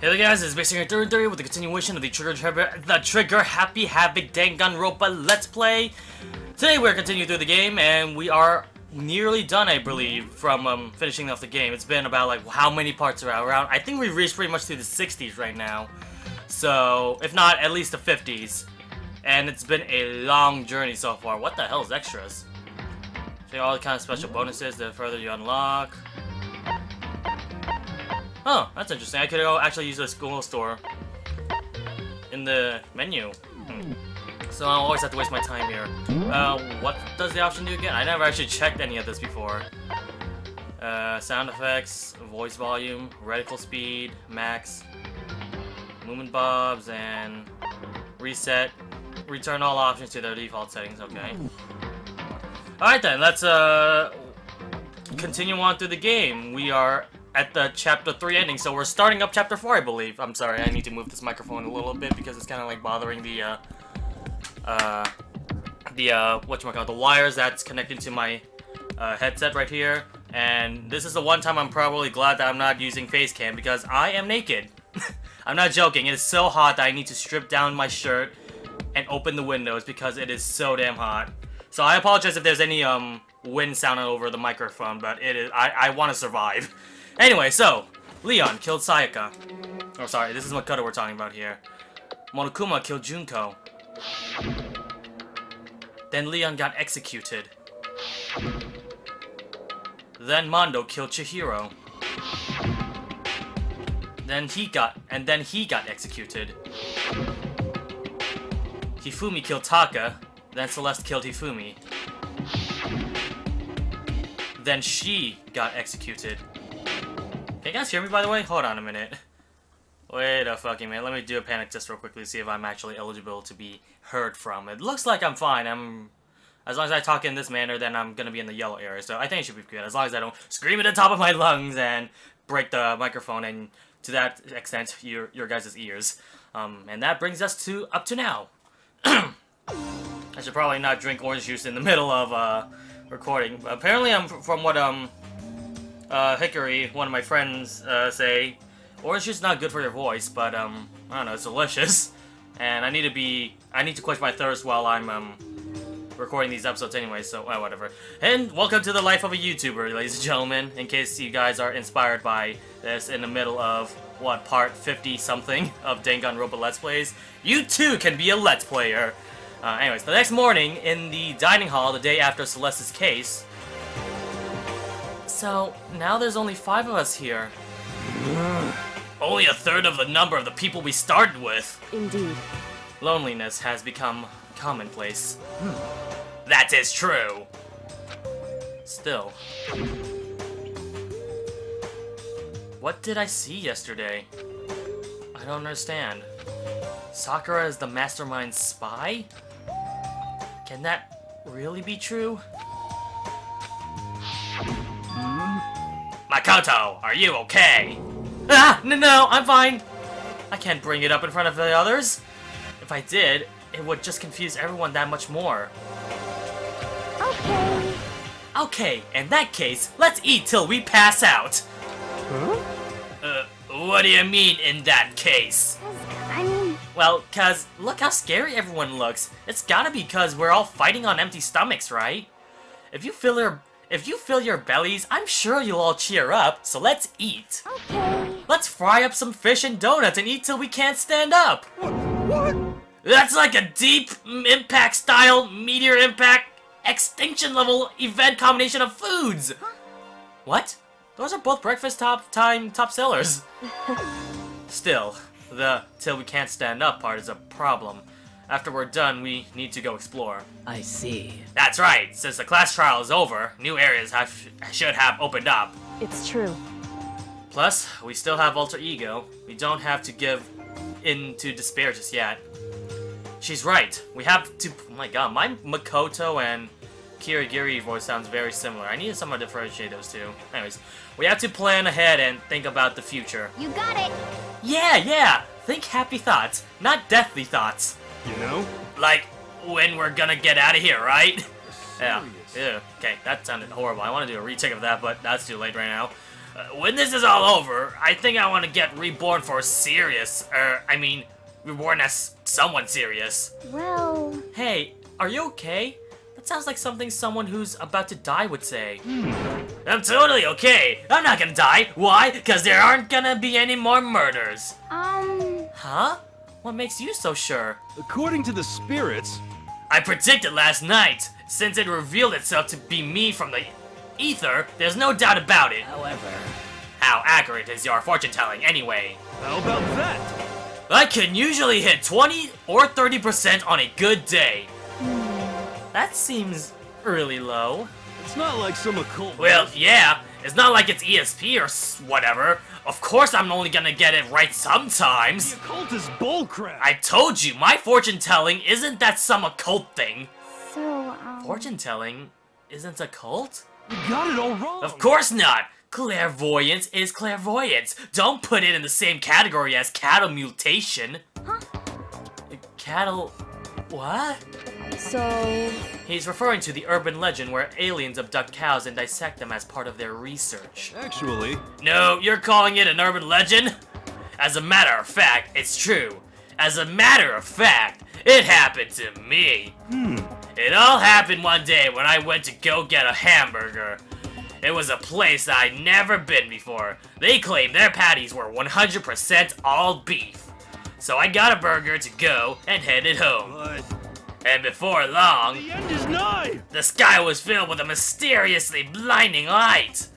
Hey guys, it's BassSinger313 with the continuation of the Trigger the Trigger Happy Havoc Danganronpa Let's Play. Today we're continuing through the game and we are nearly done, I believe, from um, finishing off the game. It's been about like how many parts are out? around? I think we've reached pretty much to the 60s right now. So, if not, at least the 50s. And it's been a long journey so far. What the hell is extras? You all the kind of special bonuses the further you unlock. Oh, that's interesting. I could actually use the school store in the menu. Hmm. So I always have to waste my time here. Uh, what does the option do again? I never actually checked any of this before. Uh, sound effects, voice volume, reticle speed, max, movement bobs, and reset. Return all options to their default settings, okay. Alright then, let's uh continue on through the game. We are at the chapter 3 ending, so we're starting up chapter 4, I believe. I'm sorry, I need to move this microphone a little bit because it's kind of like bothering the, uh, uh, the, uh, whatchamacallit, the wires that's connected to my, uh, headset right here. And this is the one time I'm probably glad that I'm not using face cam because I am naked. I'm not joking, it is so hot that I need to strip down my shirt and open the windows because it is so damn hot. So I apologize if there's any, um, wind sounding over the microphone, but it is, I, I want to survive. Anyway, so, Leon killed Sayaka. Oh, sorry, this is what Makoto we're talking about here. Monokuma killed Junko. Then Leon got executed. Then Mondo killed Chihiro. Then he got, and then he got executed. Hifumi killed Taka, then Celeste killed Hifumi. Then she got executed. You guys hear me, by the way? Hold on a minute. Wait a fucking minute. Let me do a panic test real quickly to see if I'm actually eligible to be heard from. It looks like I'm fine. I'm... As long as I talk in this manner, then I'm gonna be in the yellow area. So I think it should be good. As long as I don't scream at the top of my lungs and break the microphone and to that extent, your, your guys' ears. Um, and that brings us to up to now. I should probably not drink orange juice in the middle of uh, recording. Apparently, I'm from what um uh, Hickory, one of my friends, uh, say, orange juice is not good for your voice, but, um, I don't know, it's delicious. And I need to be, I need to quench my thirst while I'm, um, recording these episodes anyway, so, well, whatever. And welcome to the life of a YouTuber, ladies and gentlemen, in case you guys are inspired by this in the middle of, what, part 50-something of Danganronpa Let's Plays. You too can be a Let's Player! Uh, anyways, the next morning, in the dining hall, the day after Celeste's case, so, now there's only five of us here. Mm. only a third of the number of the people we started with. Indeed. Loneliness has become commonplace. Hmm. that is true. Still. What did I see yesterday? I don't understand. Sakura is the mastermind spy? Can that really be true? Makoto, are you okay? Ah, no, no, I'm fine. I can't bring it up in front of the others. If I did, it would just confuse everyone that much more. Okay. Okay, in that case, let's eat till we pass out. Huh? Uh, what do you mean, in that case? I mean... Well, cause look how scary everyone looks. It's gotta be cause we're all fighting on empty stomachs, right? If you fill your if you fill your bellies, I'm sure you'll all cheer up, so let's eat. Okay. Let's fry up some fish and donuts and eat till we can't stand up. What? What? That's like a deep impact style meteor impact extinction level event combination of foods. Huh? What? Those are both breakfast top time top sellers. Still, the till we can't stand up part is a problem. After we're done, we need to go explore. I see. That's right. Since the class trial is over, new areas have should have opened up. It's true. Plus, we still have Alter Ego. We don't have to give in to despair just yet. She's right. We have to... Oh my god, my Makoto and Kirigiri voice sounds very similar. I need someone to differentiate those two. Anyways, we have to plan ahead and think about the future. You got it. Yeah, yeah! Think happy thoughts, not deathly thoughts. You know? Like, when we're gonna get out of here, right? Yeah. Yeah. Okay, that sounded horrible. I want to do a retake of that, but that's too late right now. Uh, when this is all over, I think I want to get reborn for serious. Er, I mean, reborn as someone serious. Well, Hey, are you okay? That sounds like something someone who's about to die would say. I'm totally okay. I'm not gonna die. Why? Because there aren't gonna be any more murders. um, Huh? What makes you so sure? According to the spirits, I predicted last night. Since it revealed itself to be me from the ether, there's no doubt about it. However, how accurate is your fortune telling anyway? how about that? I can usually hit 20 or 30% on a good day. Hmm. That seems really low. It's not like some occult. Well, yeah, it's not like it's ESP or whatever. Of course I'm only gonna get it right sometimes. the sometimes. occult is bullcrap. I told you, my fortune telling isn't that some occult thing. so, um, Fortune telling isn't a cult? you got it all wrong. Of course not! Clairvoyance is clairvoyance. Don't put it in the same category as cattle mutation. Huh? Cattle. What? So, He's referring to the urban legend where aliens abduct cows and dissect them as part of their research. Actually, No, you're calling it an urban legend? As a matter of fact, it's true. As a matter of fact, it happened to me. hmm. It all happened one day when I went to go get a hamburger. It was a place I'd never been before. They claimed their patties were 100% all beef. So I got a burger to go and headed home. But And before long, the end is nigh. the sky was filled with a mysteriously blinding light.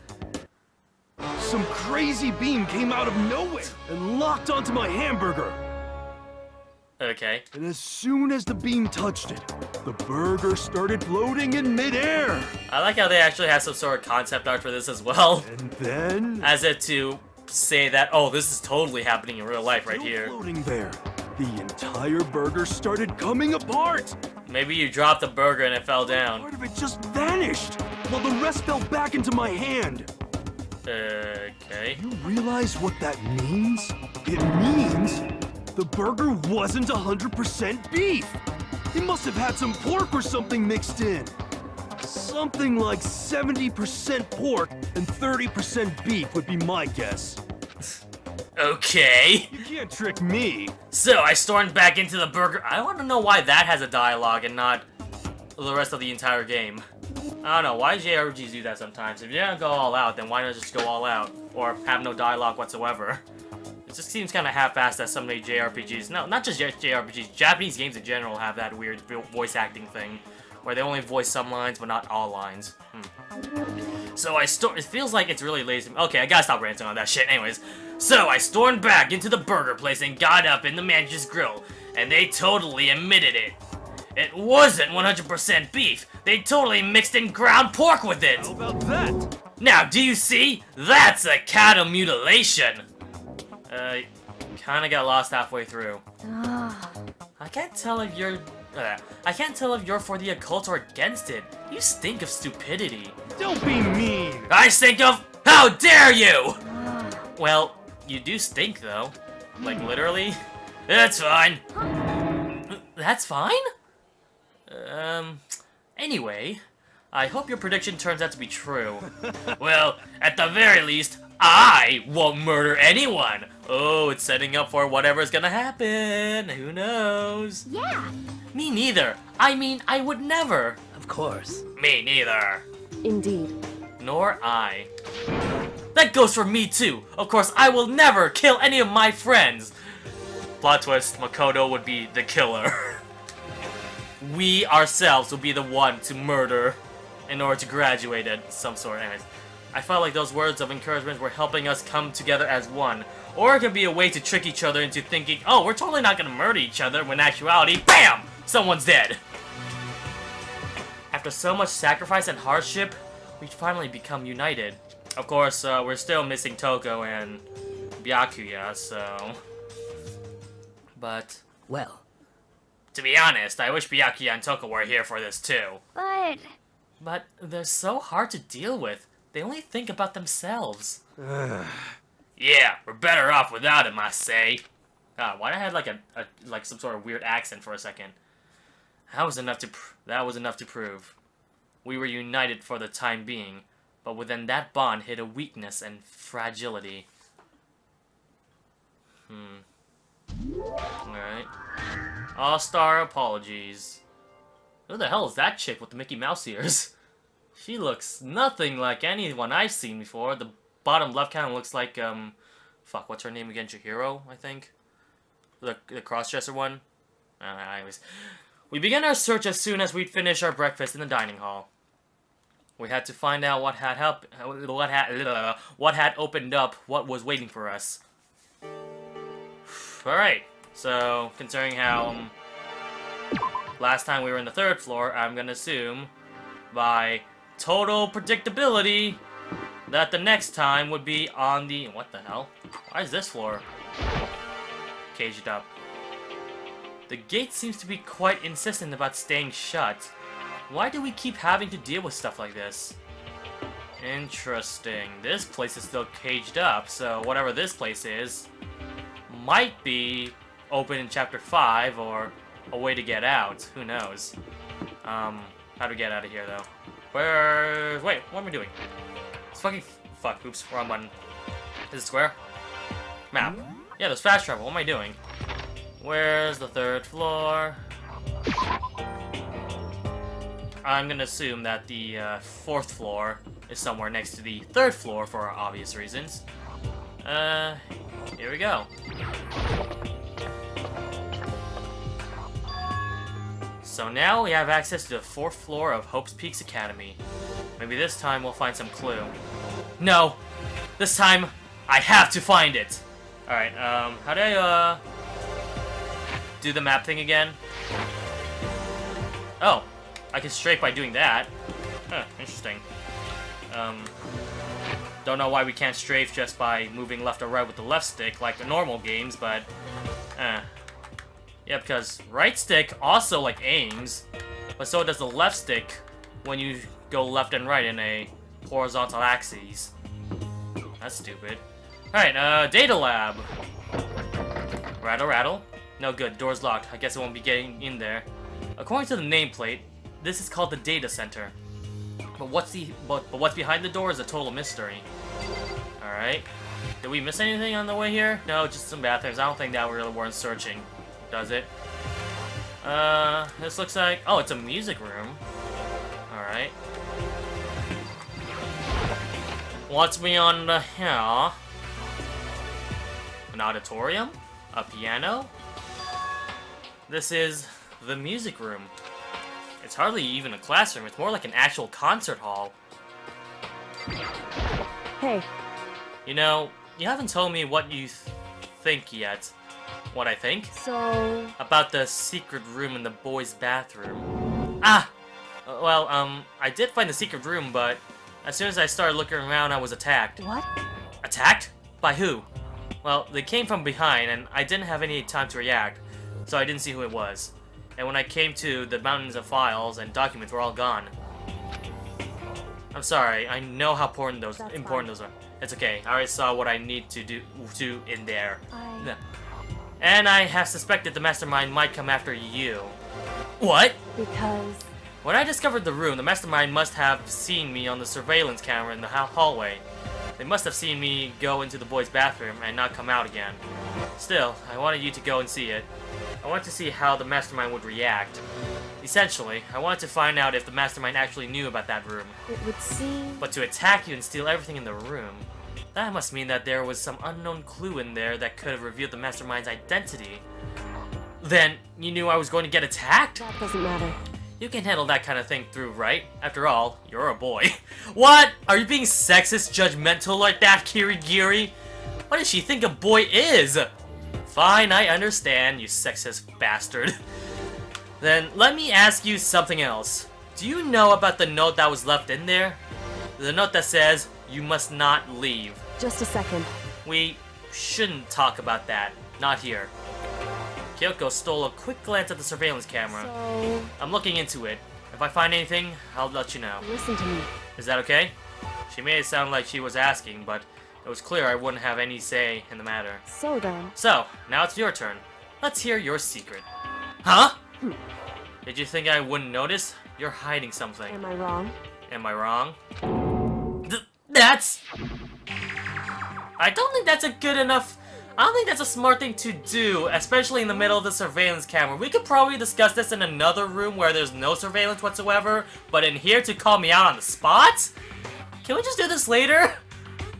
Some crazy beam came out of nowhere and locked onto my hamburger. Okay. And as soon as the beam touched it, the burger started floating in midair. I like how they actually have some sort of concept art for this as well. And then, As if to say that, oh, this is totally happening in real life right here. floating there, the entire burger started coming apart. Maybe you dropped the burger and it fell down. Part of it just vanished, while the rest fell back into my hand. Okay. You realize what that means? It means the burger wasn't 100% beef. It must have had some pork or something mixed in. Something like 70% pork and 30% beef would be my guess. Okay. You can't trick me. So I stormed back into the burger. I want to know why that has a dialogue and not the rest of the entire game. I don't know. Why JRPGs do that sometimes? If you're gonna go all out, then why not just go all out? Or have no dialogue whatsoever? It just seems kind of half-assed that some of the JRPGs, no, not just JRPGs, Japanese games in general have that weird voice acting thing. Where they only voice some lines, but not all lines. Hmm. So I sto- it feels like it's really lazy. Okay, I gotta stop ranting on that shit. Anyways, so I stormed back into the burger place and got up in the manager's grill, and they totally admitted it. It wasn't 100% beef. They totally mixed in ground pork with it. How about that? Now, do you see? That's a cattle mutilation. Uh, kinda got lost halfway through. ah, I can't tell if you're. Uh, I can't tell if you're for the occult or against it. You stink of stupidity. Don't be mean. I stink of. How dare you! ah. Well, you do stink though. Like literally. That's fine. That's fine? Um. Anyway, I hope your prediction turns out to be true. well, at the very least, I won't murder anyone. Oh, it's setting up for whatever's gonna happen. Who knows? Yeah, Me neither. I mean, I would never. Of course. Me neither. indeed. Nor I. That goes for me too. Of course, I will never kill any of my friends. Plot twist, Makoto would be the killer. we ourselves will be the one to murder in order to graduate at some sort. Anyways, I felt like those words of encouragement were helping us come together as one. Or it can be a way to trick each other into thinking, oh, we're totally not gonna murder each other, when actuality, BAM! Someone's dead. After so much sacrifice and hardship, we finally become united. Of course, uh, we're still missing Toko and Byakuya, so... But, Well, to be honest, I wish Byakuya and Toko were here for this too. But, But they're so hard to deal with. They only think about themselves. yeah, we're better off without him, I say. God, why I have like a, a like some sort of weird accent for a second. That was enough to pr- that was enough to prove. We were united for the time being, But within that bond hid a weakness and fragility. Hmm. Alright. All-star apologies. Who the hell is that chick with the Mickey Mouse ears? She looks nothing like anyone I've seen before. The bottom left kind of looks like, um... Fuck, what's her name again? Chihiro, I think? The, the cross-dresser one? Uh, anyways. We began our search as soon as we'd finished our breakfast in the dining hall. We had to find out what had helped, what had, what had opened up, what was waiting for us. Alright, so, considering how um, last time we were in the third floor, I'm gonna assume, by total predictability, that the next time would be on the... What the hell? Why is this floor caged up? The gate seems to be quite insistent about staying shut. Why do we keep having to deal with stuff like this? Interesting. This place is still caged up, so whatever this place is might be open in Chapter 5 or a way to get out. Who knows? Um, how do we get out of here, though. Where... Wait, what am I doing? It's fucking... Fuck, oops, wrong button. Is it square? Map. Yeah, there's fast travel. What am I doing? Where's the third floor? I'm gonna assume that the uh, fourth floor is somewhere next to the third floor for obvious reasons. Uh, here we go. So now we have access to the fourth floor of Hope's Peaks Academy. Maybe this time we'll find some clue. No! This time, I have to find it! Alright, um, how do I, uh... Do the map thing again? Oh, I can strafe by doing that. Huh, interesting. Um, don't know why we can't strafe just by moving left or right with the left stick like the normal games, but... Eh. Yeah, because right stick also, like, aims, but so does the left stick when you go left and right in a horizontal axis. That's stupid. Alright, uh, data lab. Rattle, rattle. No good, door's locked. I guess I won't be getting in there. According to the nameplate, this is called the data center. But what's the but, but what's behind the door is a total mystery. Alright. Did we miss anything on the way here? No, just some bathrooms. I don't think that really warrants searching does it. Uh, this looks like... Oh, it's a music room. Alright. What's beyond the here? An auditorium? A piano? This is the music room. It's hardly even a classroom, it's more like an actual concert hall. Hey, You know, you haven't told me what you th think yet. What I think? so About the secret room in the boys' bathroom. Ah! Uh, Well, um, I did find the secret room, but as soon as I started looking around, I was attacked. what? Attacked? By who? Well, they came from behind, and I didn't have any time to react, so I didn't see who it was. And when I came to, the mountains of files and documents were all gone. I'm sorry, I know how important those That's important fine. those are. It's okay, I already saw what I need to do, do in there. I And I have suspected the mastermind might come after you. What? because When I discovered the room, the mastermind must have seen me on the surveillance camera in the hallway. They must have seen me go into the boys' bathroom and not come out again. Still, I wanted you to go and see it. I wanted to see how the mastermind would react. Essentially, I wanted to find out if the mastermind actually knew about that room. it would seem But to attack you and steal everything in the room, that must mean that there was some unknown clue in there that could have revealed the mastermind's identity. Then, you knew I was going to get attacked? that doesn't matter. You can handle that kind of thing through, right? After all, you're a boy. what? Are you being sexist, judgmental like that, Kirigiri? What does she think a boy is? Fine, I understand, you sexist bastard. then, let me ask you something else. Do you know about the note that was left in there? The note that says, you must not leave. Just a second. We shouldn't talk about that. Not here. Kyoko stole a quick glance at the surveillance camera. So I'm looking into it. If I find anything, I'll let you know. listen to me. Is that okay? She made it sound like she was asking, but it was clear I wouldn't have any say in the matter. So then, So, now it's your turn. Let's hear your secret. Huh? Hmm. Did you think I wouldn't notice? You're hiding something. am I wrong? Am I wrong? Th That's... I don't think that's a good enough... I don't think that's a smart thing to do, especially in the middle of the surveillance camera. We could probably discuss this in another room where there's no surveillance whatsoever, but in here to call me out on the spot? Can we just do this later?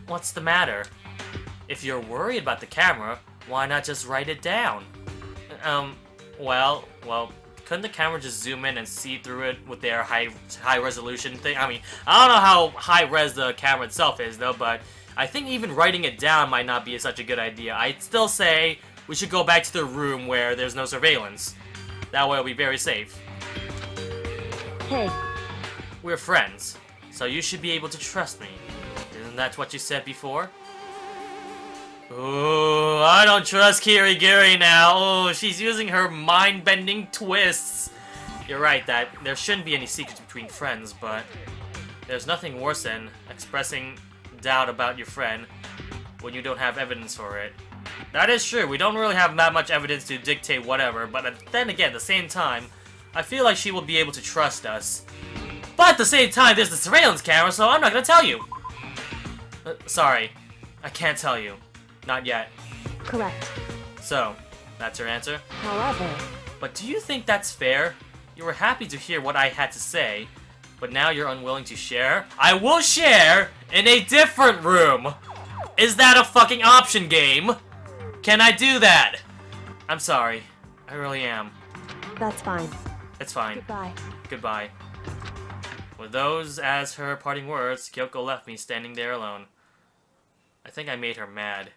What's the matter? If you're worried about the camera, why not just write it down? Um, well, well, couldn't the camera just zoom in and see through it with their high high resolution thing? I mean, I don't know how high res the camera itself is though, but I think even writing it down might not be such a good idea. I'd still say we should go back to the room where there's no surveillance. That way we'll be very safe. Hey, We're friends, so you should be able to trust me. Isn't that what you said before? Ooh, I don't trust Kirigiri now. Oh, she's using her mind-bending twists. You're right that there shouldn't be any secrets between friends, but there's nothing worse than expressing doubt about your friend when you don't have evidence for it. That is true, we don't really have that much evidence to dictate whatever, but then again, at the same time, I feel like she will be able to trust us. But at the same time, there's the surveillance camera, so I'm not gonna tell you. Uh, sorry, I can't tell you. Not yet. correct. So, that's your answer? However, But do you think that's fair? You were happy to hear what I had to say, but now you're unwilling to share? I will share in a different room! Is that a fucking option game? Can I do that? I'm sorry. I really am. that's fine. It's fine. Goodbye. Goodbye. With those as her parting words, Kyoko left me standing there alone. I think I made her mad.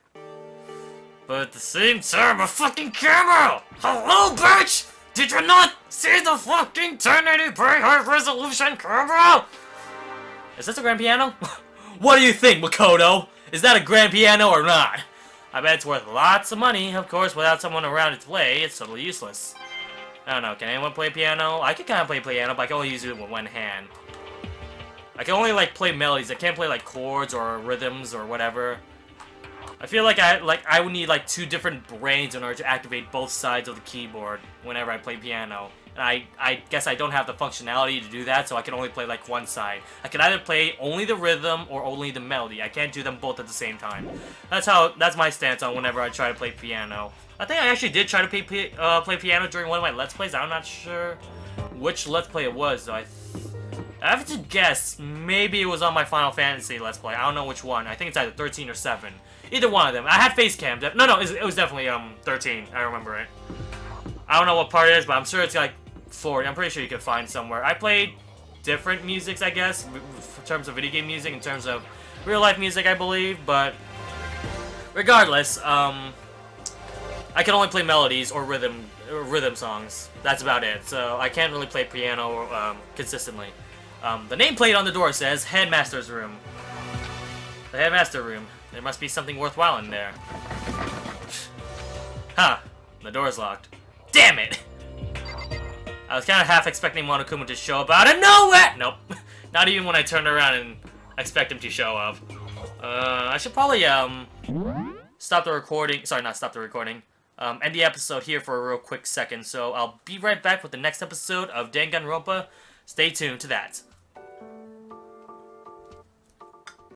But at the same time, a fucking camera! Hello, bitch! Did you not see the fucking 1080p high resolution camera? Is this a grand piano? what do you think, Makoto? Is that a grand piano or not? I bet it's worth lots of money. Of course, without someone around to play, it's totally useless. I don't know, can anyone play piano? I can kind of play piano, but I can only use it with one hand. I can only, like, play melodies. I can't play, like, chords or rhythms or whatever. I feel like I like I would need, like, two different brains in order to activate both sides of the keyboard whenever I play piano. And I, I guess I don't have the functionality to do that, so I can only play, like, one side. I can either play only the rhythm or only the melody. I can't do them both at the same time. That's how, that's my stance on whenever I try to play piano. I think I actually did try to play, uh, play piano during one of my Let's Plays. I'm not sure which Let's Play it was, though. I, I have to guess. Maybe it was on my Final Fantasy Let's Play. I don't know which one. I think it's either 13 or 7. Either one of them. I had face cam. No, no, it was, definitely um 13. I remember it. I don't know what part it is, but I'm sure it's like 40. I'm pretty sure you could find somewhere. I played different musics, I guess, in terms of video game music, in terms of real life music, I believe, but regardless, um, I can only play melodies or rhythm or rhythm songs. That's about it. So I can't really play piano um, consistently. Um, the nameplate on the door says Headmaster's Room. The Headmaster Room. There must be something worthwhile in there. Huh. The door's locked. Damn it! I was kind of half expecting Monokuma to show up out of nowhere! Nope. Not even when I turned around and expect him to show up. Uh, I should probably, um, stop the recording. Sorry, not stop the recording. Um, end the episode here for a real quick second. So I'll be right back with the next episode of Danganronpa. Stay tuned to that.